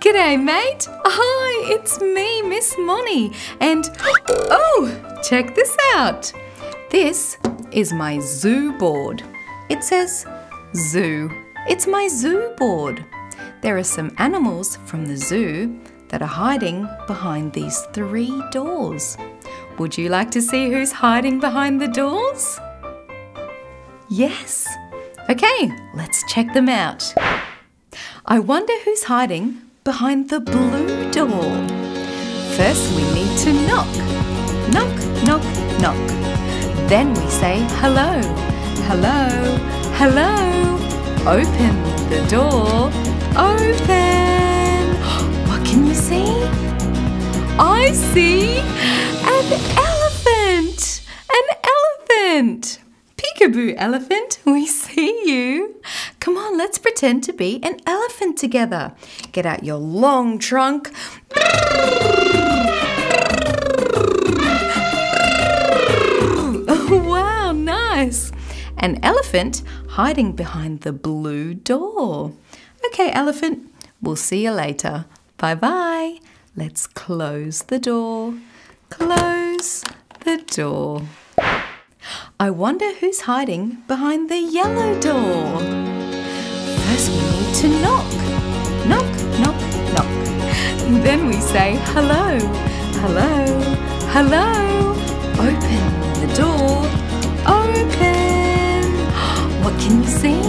G'day, mate. Hi, it's me, Miss Moni. And oh, check this out. This is my zoo board. It says zoo. It's my zoo board. There are some animals from the zoo that are hiding behind these three doors. Would you like to see who's hiding behind the doors? Yes. Okay, let's check them out. I wonder who's hiding behind the blue door. First, we need to knock. Knock, knock, knock. Then we say hello. Hello, hello. Open the door. Open. What can you see? I see an elephant. An elephant. Peekaboo elephant, we see you. Come on, let's pretend to be an elephant together. Get out your long trunk. wow, nice. An elephant hiding behind the blue door. Okay, elephant, we'll see you later. Bye bye. Let's close the door. Close the door. I wonder who's hiding behind the yellow door. First, we need to knock. Knock, knock, knock. Then we say hello. Hello, hello. Open the door. Open. What can you see?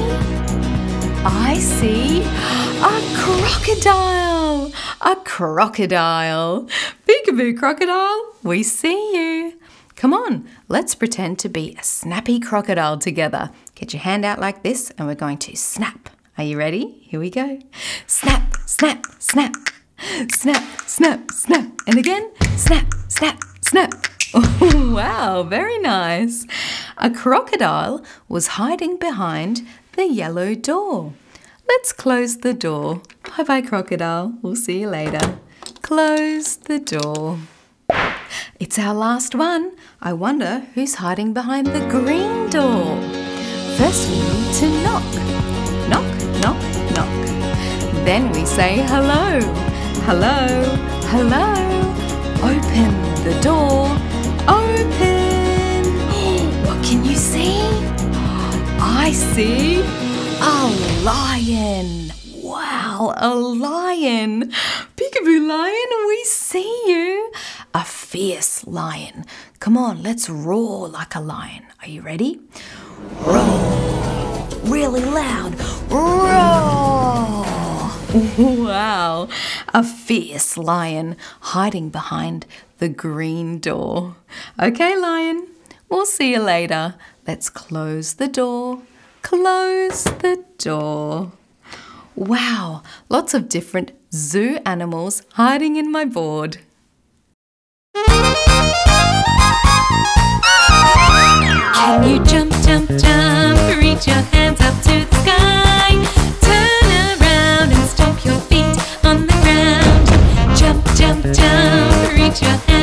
I see a crocodile. A crocodile. Peekaboo crocodile, we see you. Come on, let's pretend to be a snappy crocodile together. Get your hand out like this and we're going to snap. Are you ready? Here we go. Snap, snap, snap. Snap, snap, snap. And again, snap, snap, snap. Oh, wow, very nice. A crocodile was hiding behind the yellow door. Let's close the door. Bye bye, crocodile. We'll see you later. Close the door. It's our last one. I wonder who's hiding behind the green door. First, we need to knock. Knock, knock, knock. Then we say hello. Hello, hello. Open the door. Open. What can you see? I see a lion. Wow, a lion. Peekaboo lion, we see you. A fierce lion. Come on, let's roar like a lion. Are you ready? Roar. Really loud. Roar. Wow, a fierce lion hiding behind the green door. Okay, lion, we'll see you later. Let's close the door. Close the door. Wow, lots of different zoo animals hiding in my board. Can you jump, jump, jump? Reach your hands up to the sky. Turn around and stomp your feet on the ground. Jump, jump, jump. Reach your hands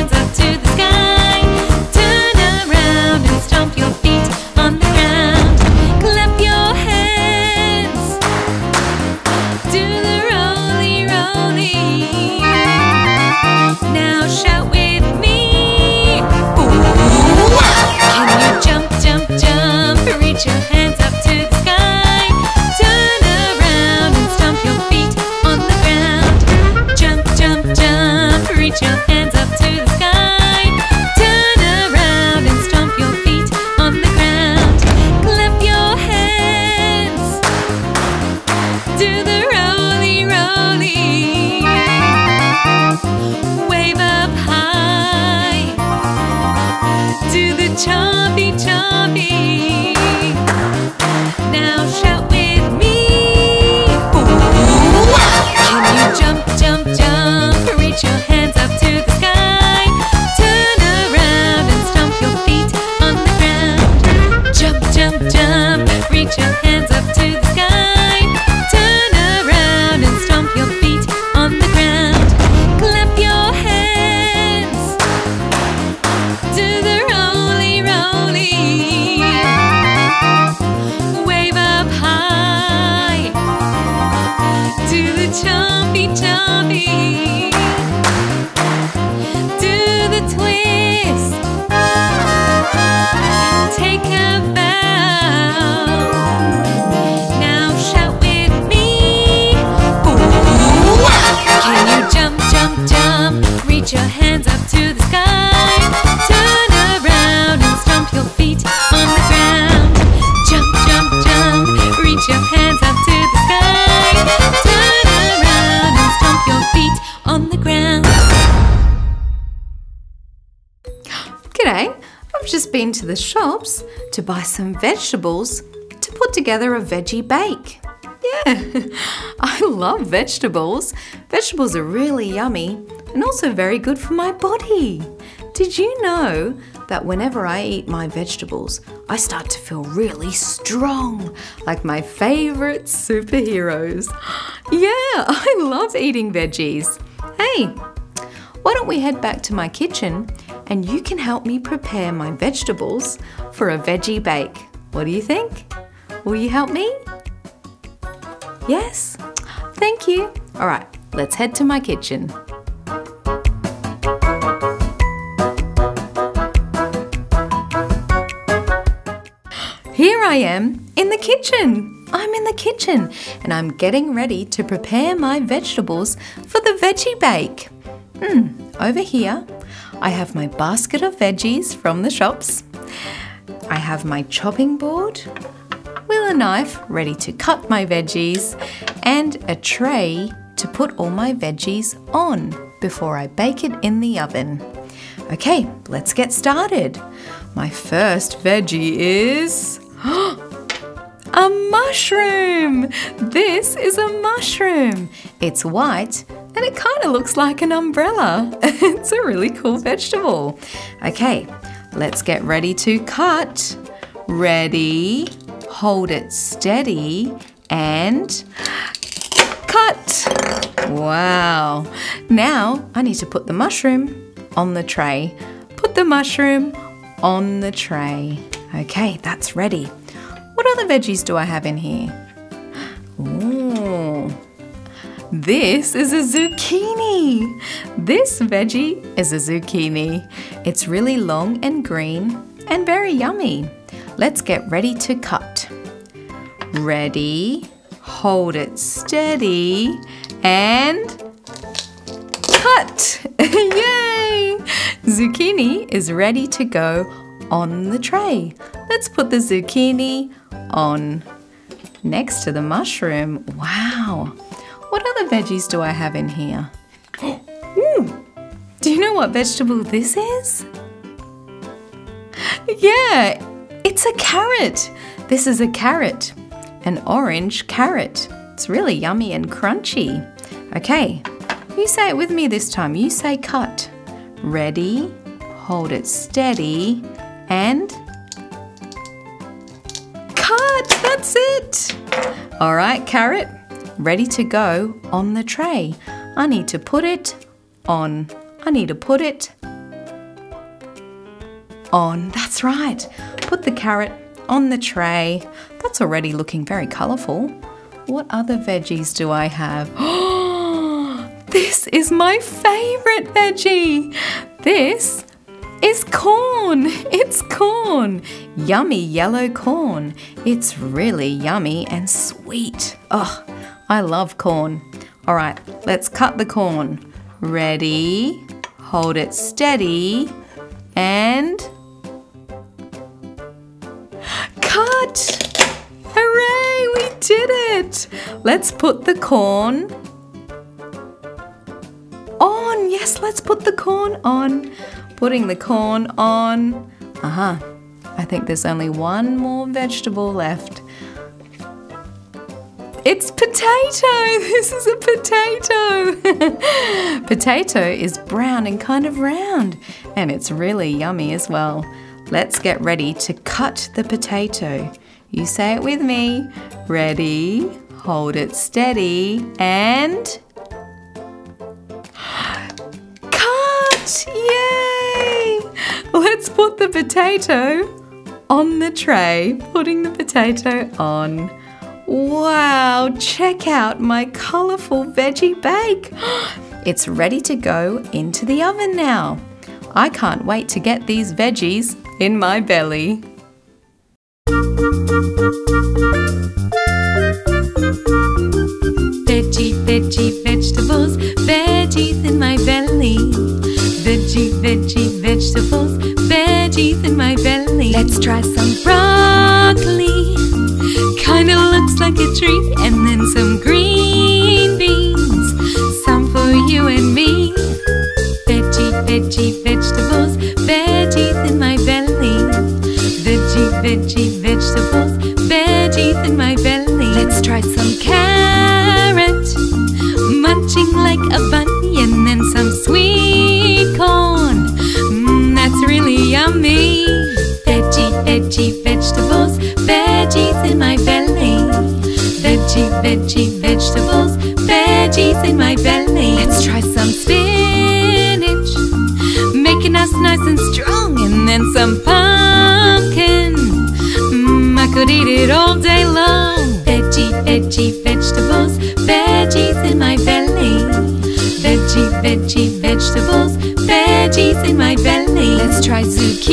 I've just been to the shops to buy some vegetables to put together a veggie bake. Yeah, I love vegetables. Vegetables are really yummy and also very good for my body. Did you know that whenever I eat my vegetables, I start to feel really strong, like my favorite superheroes? Yeah, I love eating veggies. Hey, why don't we head back to my kitchen and you can help me prepare my vegetables for a veggie bake? What do you think? Will you help me? Yes? Thank you. All right, let's head to my kitchen. Here I am in the kitchen. I'm in the kitchen and I'm getting ready to prepare my vegetables for the veggie bake. Hmm, over here, I have my basket of veggies from the shops. I have my chopping board with a knife ready to cut my veggies and a tray to put all my veggies on before I bake it in the oven. Okay, let's get started. My first veggie is a mushroom. This is a mushroom. It's white and it kind of looks like an umbrella. it's a really cool vegetable. Okay, let's get ready to cut. Ready, hold it steady, and cut. Wow. Now I need to put the mushroom on the tray. Put the mushroom on the tray. Okay, that's ready. What other veggies do I have in here? Ooh. This is a zucchini. This veggie is a zucchini. It's really long and green and very yummy. Let's get ready to cut. Ready, hold it steady, and cut! Yay! Zucchini is ready to go on the tray. Let's put the zucchini on next to the mushroom. Wow! What other veggies do I have in here? Ooh, do you know what vegetable this is? Yeah, it's a carrot. This is a carrot, an orange carrot. It's really yummy and crunchy. Okay, you say it with me this time. You say cut. Ready, hold it steady, and cut. That's it. All right, carrot, ready to go on the tray. I need to put it on. I need to put it on. That's right. Put the carrot on the tray. That's already looking very colourful. What other veggies do I have? This is my favourite veggie. This is corn. It's corn. Yummy yellow corn. It's really yummy and sweet. Oh, I love corn. All right, let's cut the corn. Ready? Hold it steady and cut! Hooray, we did it! Let's put the corn on. Yes, let's put the corn on. Putting the corn on. Uh huh. I think there's only one more vegetable left. It's potato! This is a potato! potato is brown and kind of round, and it's really yummy as well. Let's get ready to cut the potato. You say it with me. Ready, hold it steady, and cut! Yay! Let's put the potato on the tray. Putting the potato on. Wow, check out my colourful veggie bake. It's ready to go into the oven now. I can't wait to get these veggies in my belly. Veggie, veggie, vegetables, veggies in my belly. Veggie, veggie, vegetables, veggies in my belly. Let's try some broccoli. Like a tree, and then some some pumpkin. Mmm, I could eat it all day long. Veggie, veggie, vegetables, veggies in my belly. Veggie, veggie, vegetables, veggies in my belly. Let's try zucchini,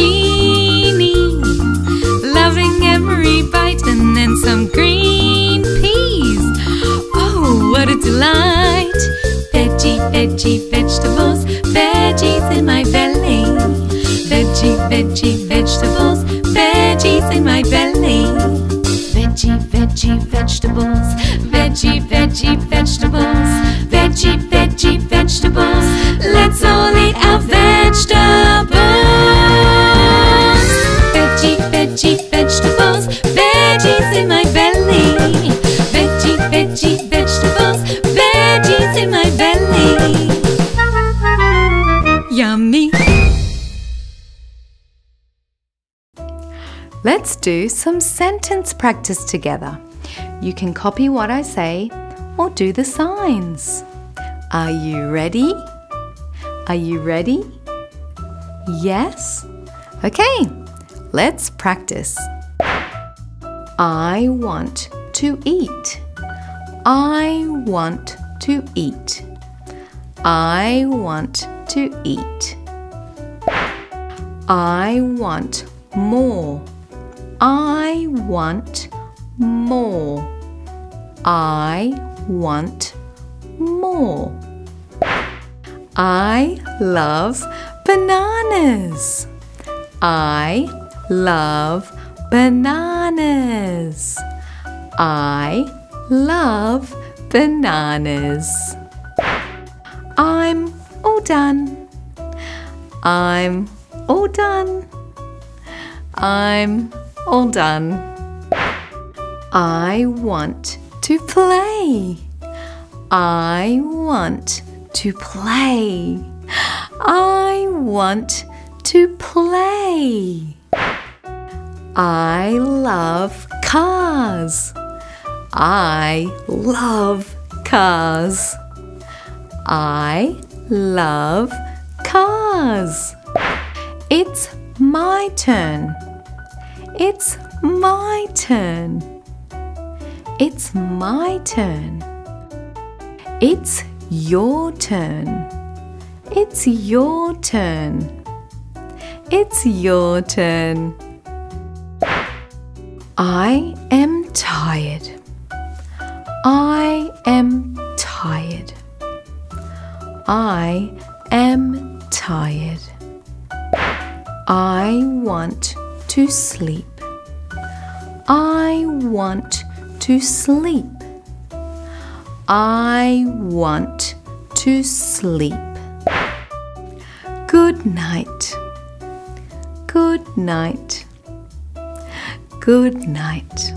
do some sentence practice together. You can copy what I say or do the signs. Are you ready? Are you ready? Yes? Okay, let's practice. I want to eat. I want to eat. I want to eat. I want more. I want more. I want more. I love bananas. I love bananas. I love bananas. I'm all done. I'm all done. I'm all done. I want to play. I want to play. I want to play. I love cars. I love cars. I love cars. It's my turn. It's my turn. It's my turn. It's your turn. It's your turn. It's your turn. I am tired. I am tired. I am tired. I want to sleep. I want to sleep. I want to sleep. Good night. Good night. Good night.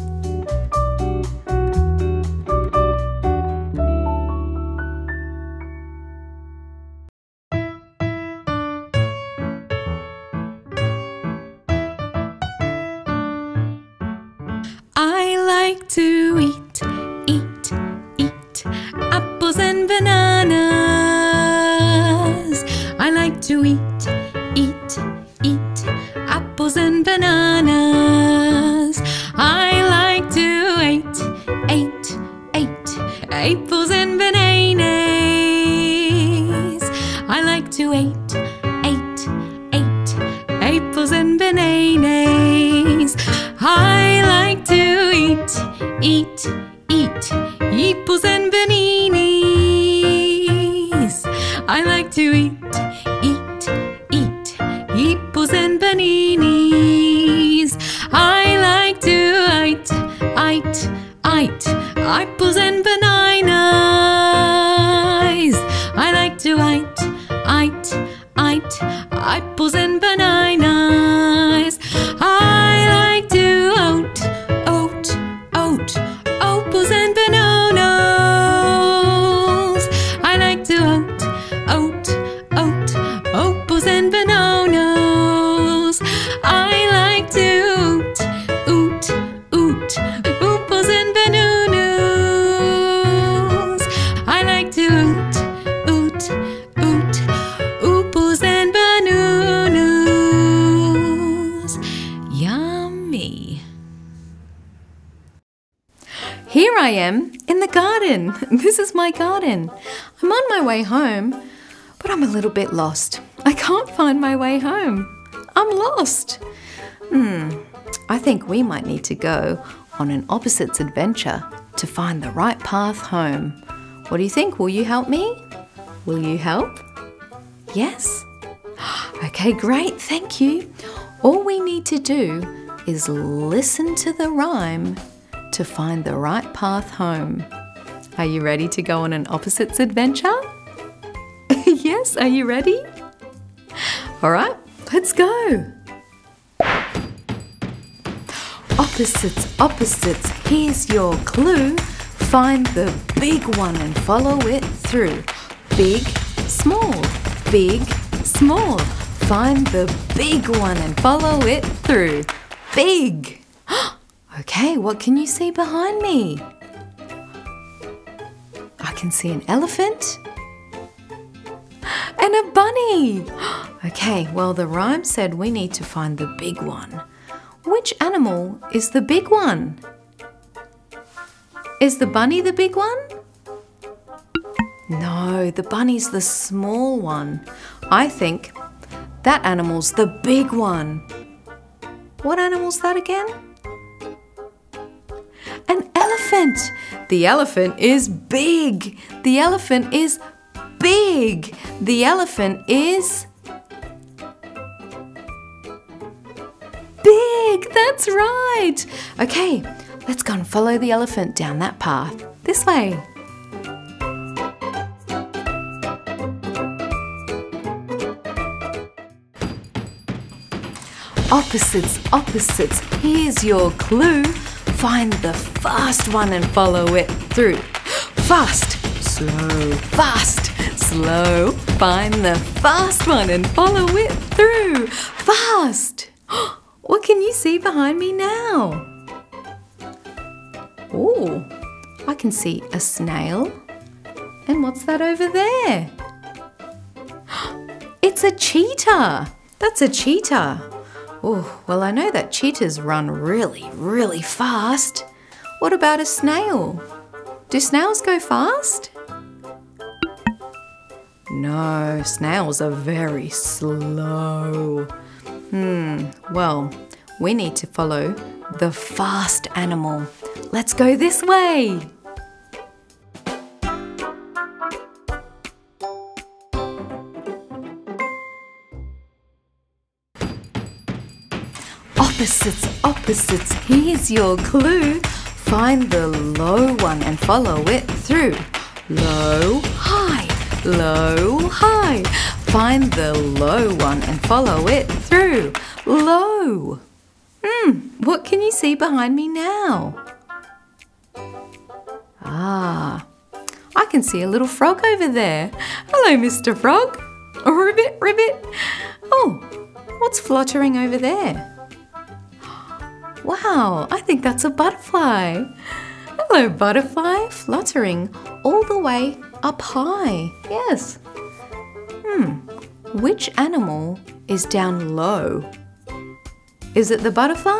Apples and bananas. I like to eat, way home, but I'm a little bit lost. I can't find my way home. I'm lost. Hmm, I think we might need to go on an opposites adventure to find the right path home. What do you think? Will you help me? Will you help? Yes? Okay, great, thank you. All we need to do is listen to the rhyme to find the right path home. Are you ready to go on an opposites adventure? Yes, are you ready? All right, let's go. Opposites, opposites, here's your clue. Find the big one and follow it through. Big, small, big, small. Find the big one and follow it through. Big. Okay, what can you see behind me? I can see an elephant and a bunny. Okay, well, the rhyme said we need to find the big one. Which animal is the big one? Is the bunny the big one? No, the bunny's the small one. I think that animal's the big one. What animal's that again? An elephant. The elephant is big. The elephant is big. The elephant is big. That's right. Okay, let's go and follow the elephant down that path. This way. Opposites, opposites, here's your clue. Find the fast one and follow it through. Fast, slow, fast, slow. Find the fast one and follow it through. Fast. What can you see behind me now? Oh, I can see a snail. And what's that over there? It's a cheetah. That's a cheetah. Oh, well, I know that cheetahs run really, really fast. What about a snail? Do snails go fast? No, snails are very slow. Hmm, well, we need to follow the fast animal. Let's go this way. Opposites, opposites, here's your clue. Find the low one and follow it through. Low, high, low, high. Find the low one and follow it through. Low. Hmm, what can you see behind me now? Ah, I can see a little frog over there. Hello, Mr. Frog. Ribbit, ribbit. Oh, what's fluttering over there? Wow, I think that's a butterfly. Hello, butterfly, fluttering all the way up high. Yes. Hmm, which animal is down low? Is it the butterfly?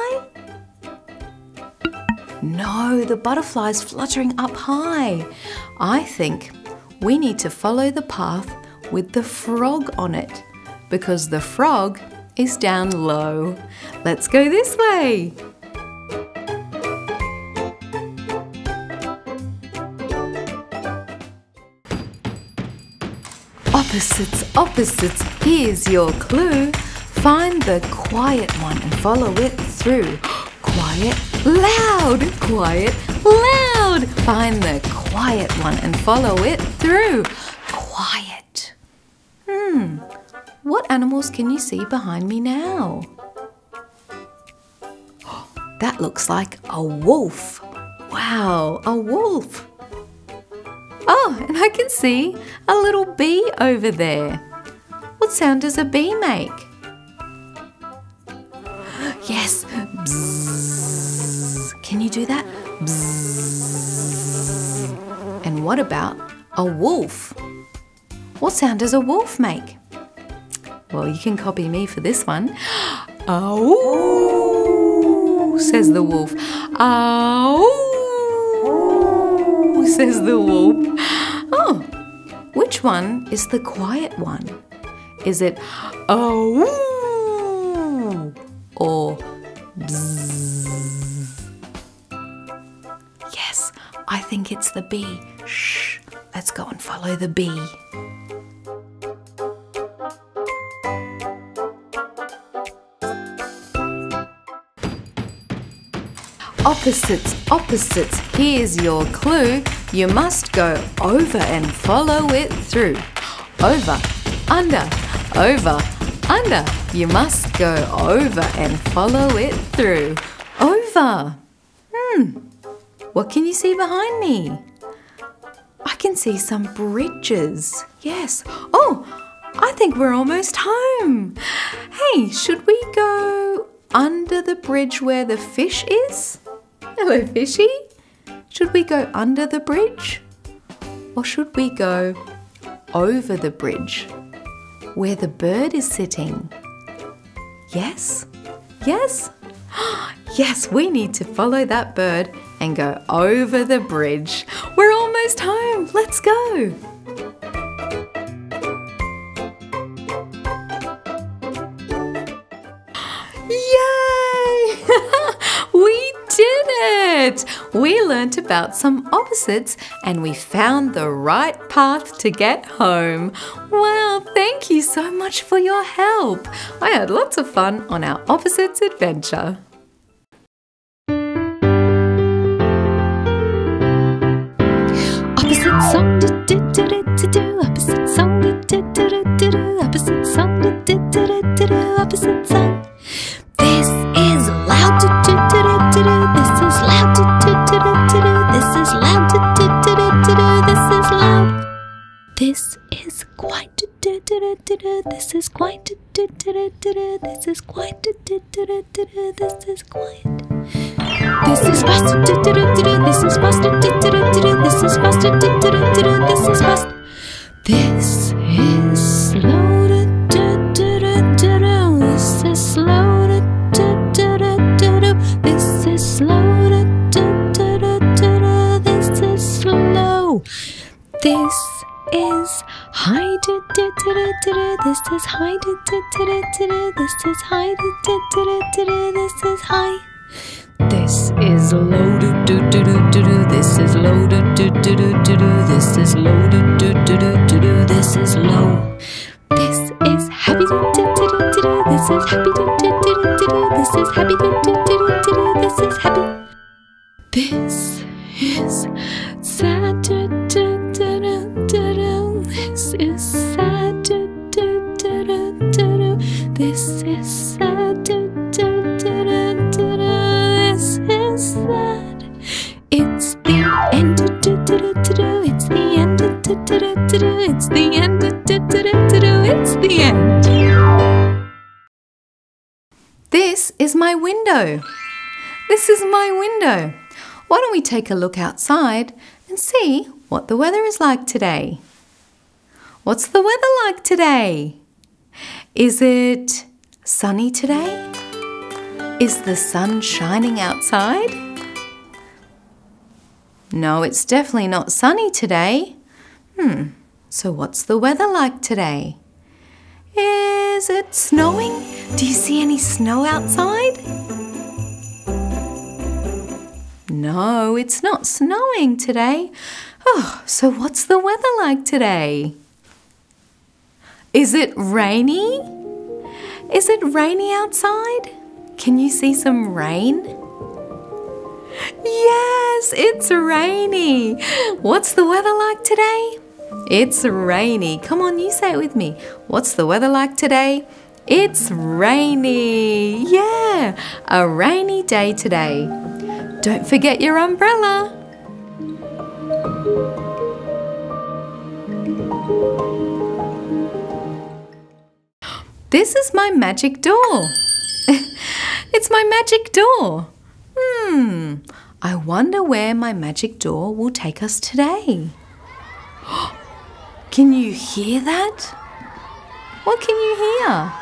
No, the butterfly's fluttering up high. I think we need to follow the path with the frog on it because the frog is down low. Let's go this way. Opposites, opposites, here's your clue. Find the quiet one and follow it through. Quiet, loud, quiet, loud. Find the quiet one and follow it through. Quiet. Hmm, what animals can you see behind me now? That looks like a wolf. Wow, a wolf. Oh, and I can see a little bee over there. What sound does a bee make? Yes. Bzzz. Can you do that? Bzzz. And what about a wolf? What sound does a wolf make? Well, you can copy me for this one. Oh, says the wolf. Oh. says the wolf. One is the quiet one? Is it oh or? Yes, I think it's the bee. Shh, let's go and follow the bee. Opposites, opposites, here's your clue. You must go over and follow it through. Over, under, over, under. You must go over and follow it through. Over. Hmm. What can you see behind me? I can see some bridges. Yes. Oh, I think we're almost home. Hey, should we go under the bridge where the fish is? Hello, fishy. Should we go under the bridge? Or should we go over the bridge where the bird is sitting? Yes? Yes? Yes, we need to follow that bird and go over the bridge. We're almost home. Let's go. It! We learnt about some opposites and we found the right path to get home. Wow, thank you so much for your help. I had lots of fun on our opposites adventure. This is do. This is do. This is do. This is quiet. This is fast. This is fast. This is fast. This is fast. This is slow. This is slow. This is slow. This is slow. This is high. do, do, do, do, do, do. This is high. do, do, do, do, do, do. This is high. do, do, do, do, do, do. This is high. This is low do do do do do. This is low do do do do do. This is low do do do do do. This is low. This is happy do do do do do. This is happy do do do do do. This is happy do do do do do. This is happy. This is sad This is sad. This is sad. This is sad. It's the end. It's the end. It's the end. It's the end. This is my window. This is my window. Why don't we take a look outside and see what the weather is like today? What's the weather like today? Is it sunny today? Is the sun shining outside? No, it's definitely not sunny today. Hmm, so what's the weather like today? Is it snowing? Do you see any snow outside? No, it's not snowing today. Oh, so what's the weather like today? Is it rainy? Is it rainy outside? Can you see some rain? Yes, it's rainy. What's the weather like today? It's rainy. Come on, you say it with me. What's the weather like today? It's rainy. Yeah, a rainy day today. Don't forget your umbrella. This is my magic door. it's my magic door. Hmm, I wonder where my magic door will take us today. Can you hear that? What can you hear?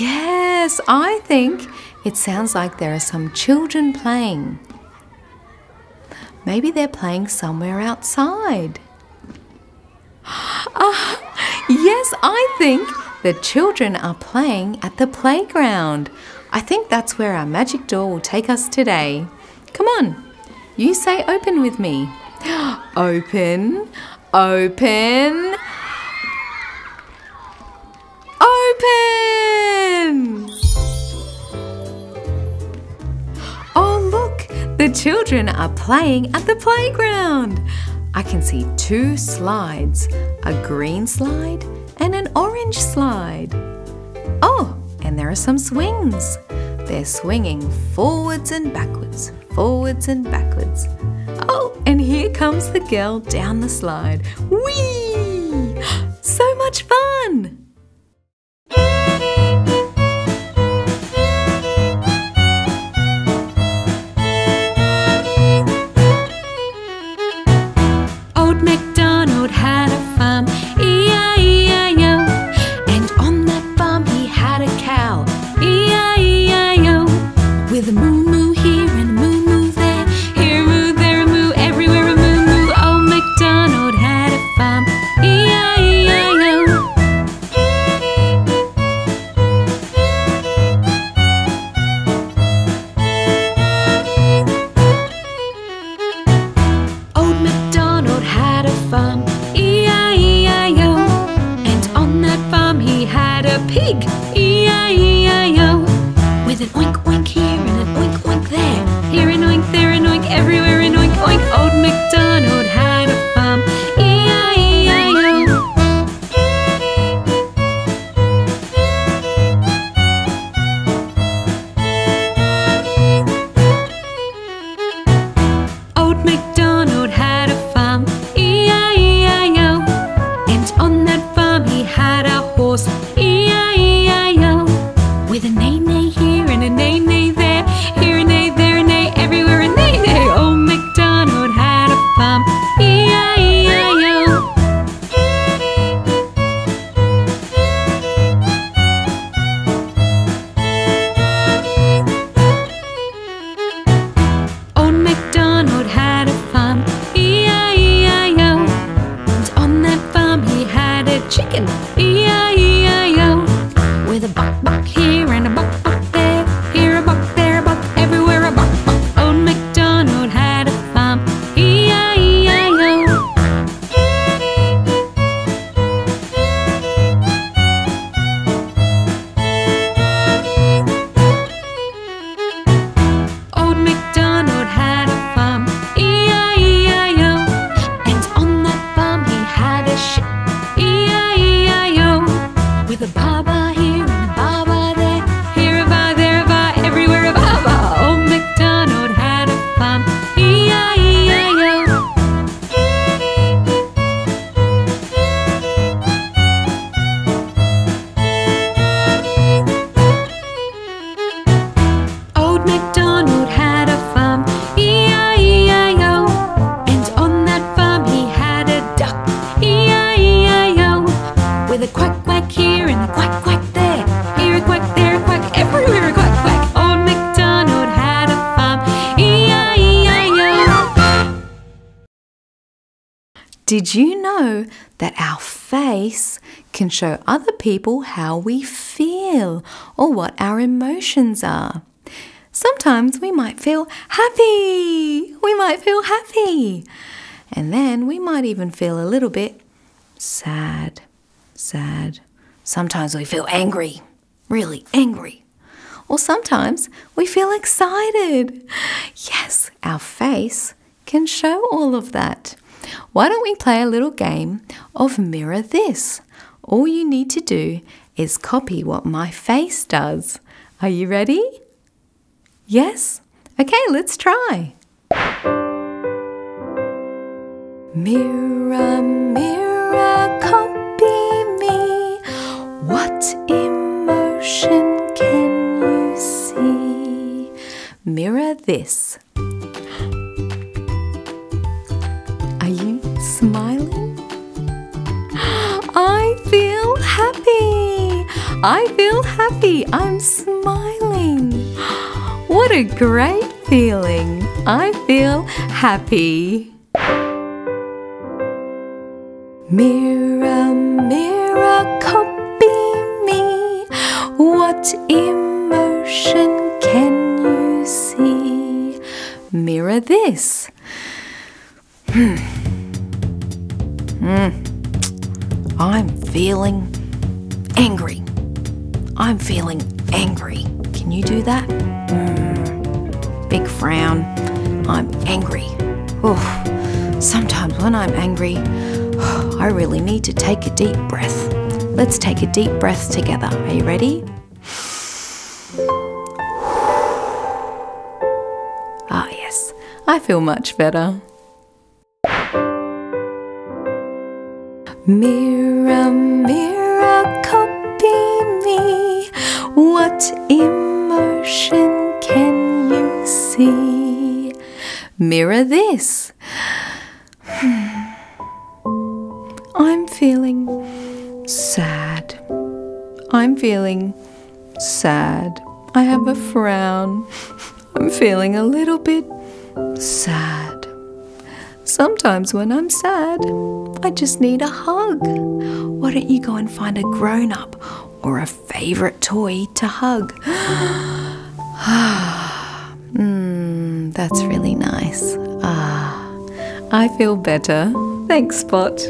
Yes, I think it sounds like there are some children playing. Maybe they're playing somewhere outside. Ah, yes, I think the children are playing at the playground. I think that's where our magic door will take us today. Come on, you say open with me. Open, open, open! Oh, look, the children are playing at the playground. I can see two slides a green slide and an orange slide. Oh, and there are some swings. They're swinging forwards and backwards, forwards and backwards. Oh, and here comes the girl down the slide. Whee! So much fun! Did you know that our face can show other people how we feel or what our emotions are? Sometimes we might feel happy. We might feel happy. And then we might even feel a little bit sad. Sad. Sometimes we feel angry. Really angry. Or sometimes we feel excited. Yes, our face can show all of that. Why don't we play a little game of Mirror This? All you need to do is copy what my face does. Are you ready? Yes? Okay, let's try. Mirror, mirror, copy me. What emotion can you see? Mirror this. I feel happy. I'm smiling. What a great feeling! I feel happy. Mirror, mirror, copy me. What emotion can you see? Mirror this. Hmm. Hmm. I'm feeling angry. I'm feeling angry. Can you do that? Big frown. I'm angry. Oof. Sometimes when I'm angry, I really need to take a deep breath. Let's take a deep breath together. Are you ready? Ah, yes, I feel much better. Mirror, mirror, copy me. What emotion can you see? Mirror this. Hmm. I'm feeling sad. I'm feeling sad. I have a frown. I'm feeling a little bit sad. Sometimes when I'm sad, I just need a hug. Why don't you go and find a grown up or a favourite toy to hug? Mmm, that's really nice. Ah, I feel better. Thanks, Spot.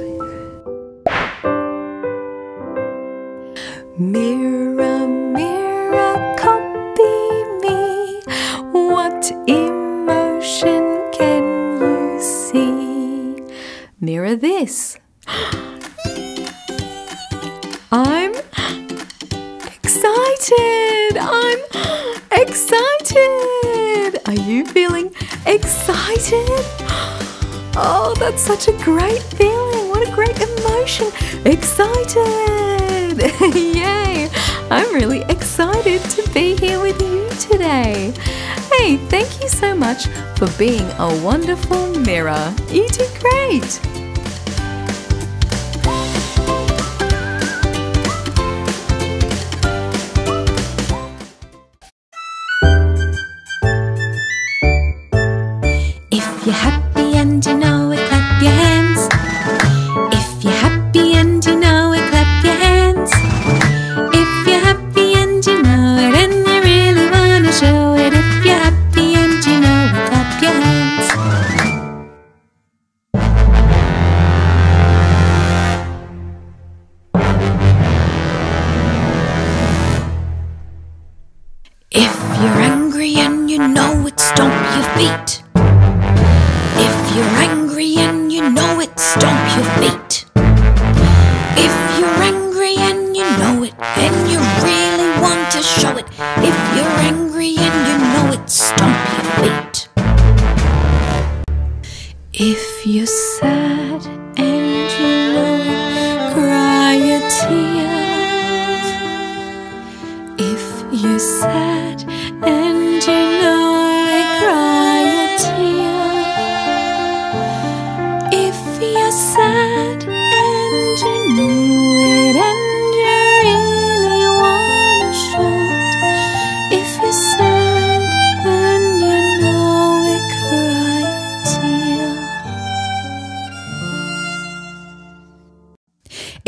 Being a wonderful mirror. Did great.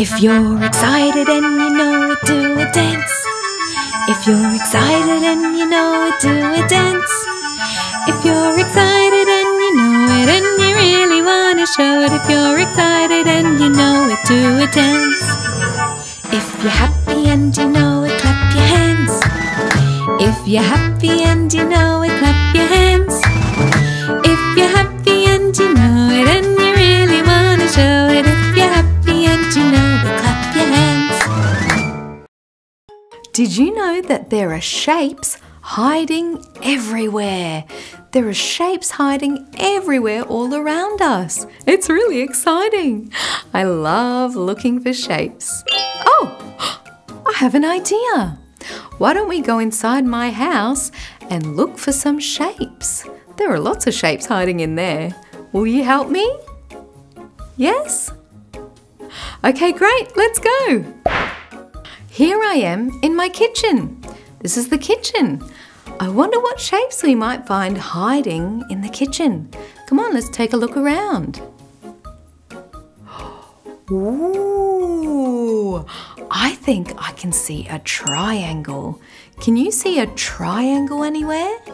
If you're excited and you know it, do a dance. If you're excited and you know it, do a dance. If you're excited and you know it, and you really wanna show it. If you're excited and you know it, do a dance. If you're happy and you know it, clap your hands. If you're happy and you know it, clap your hands. If you're happy and you know it, and Did you know that there are shapes hiding everywhere? There are shapes hiding everywhere all around us. It's really exciting. I love looking for shapes. Oh, I have an idea. Why don't we go inside my house and look for some shapes? There are lots of shapes hiding in there. Will you help me? Yes? Okay, great. Let's go. Here I am in my kitchen. This is the kitchen. I wonder what shapes we might find hiding in the kitchen. Come on, let's take a look around. Ooh, I think I can see a triangle. Can you see a triangle anywhere?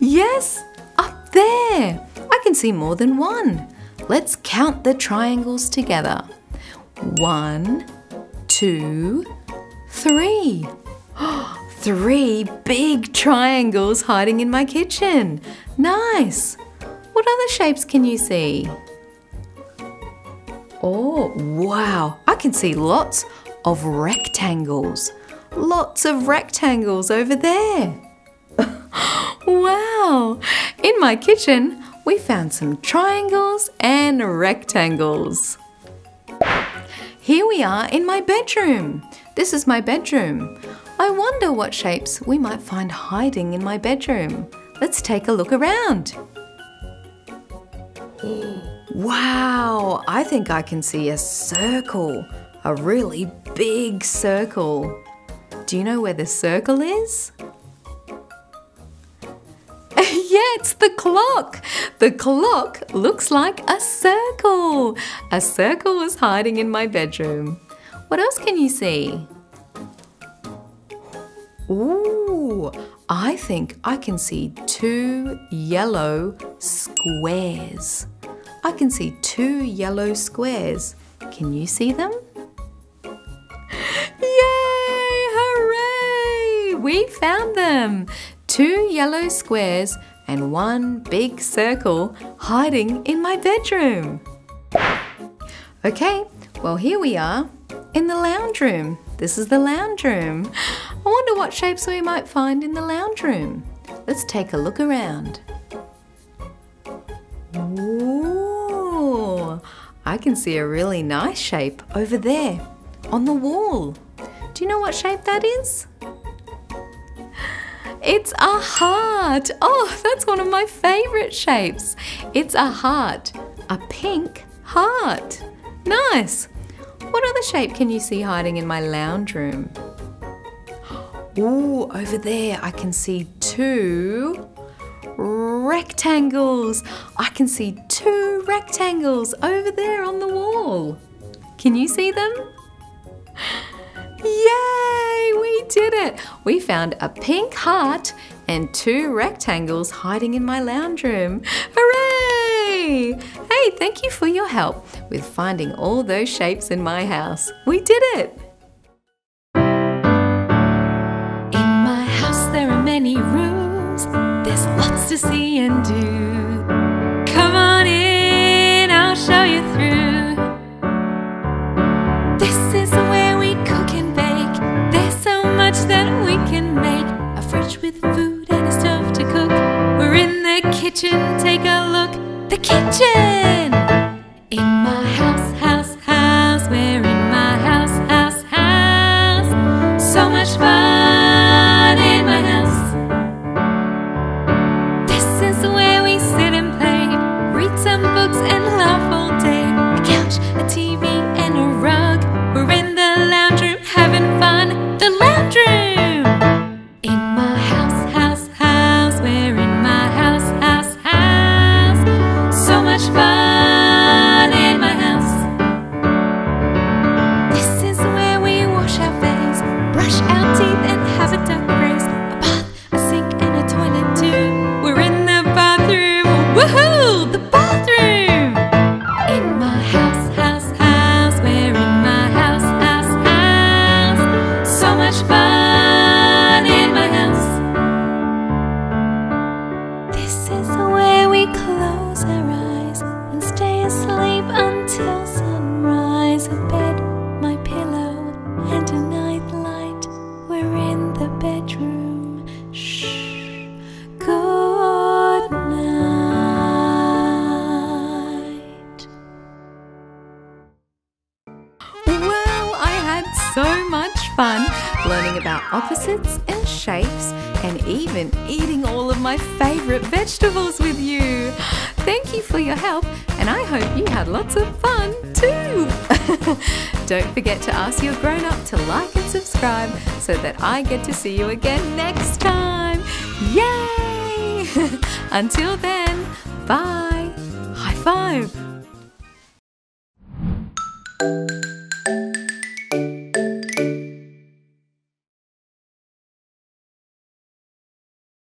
Yes, up there. I can see more than one. Let's count the triangles together. One, two, three. Three big triangles hiding in my kitchen. Nice. What other shapes can you see? Oh, wow. I can see lots of rectangles. Lots of rectangles over there. wow. In my kitchen, we found some triangles and rectangles. Here we are in my bedroom. This is my bedroom. I wonder what shapes we might find hiding in my bedroom. Let's take a look around. Wow, I think I can see a circle, a really big circle. Do you know where the circle is? yeah, it's the clock. The clock looks like a circle. A circle is hiding in my bedroom. What else can you see? Ooh, I think I can see two yellow squares. I can see two yellow squares. Can you see them? Yay! Hooray! We found them! Two yellow squares and one big circle hiding in my bedroom. Okay, well, here we are in the lounge room. This is the lounge room. I wonder what shapes we might find in the lounge room. Let's take a look around. Ooh, I can see a really nice shape over there on the wall. Do you know what shape that is? It's a heart. Oh, that's one of my favorite shapes. It's a heart, a pink heart. Nice. What other shape can you see hiding in my lounge room? Ooh, over there I can see two rectangles. I can see two rectangles over there on the wall. Can you see them? It! We found a pink heart and two rectangles hiding in my lounge room. Hooray! Hey, thank you for your help with finding all those shapes in my house. We did it! In my house there are many rooms. There's lots to see and do. Take a look. The kitchen! so that I get to see you again next time. Yay! Until then, bye.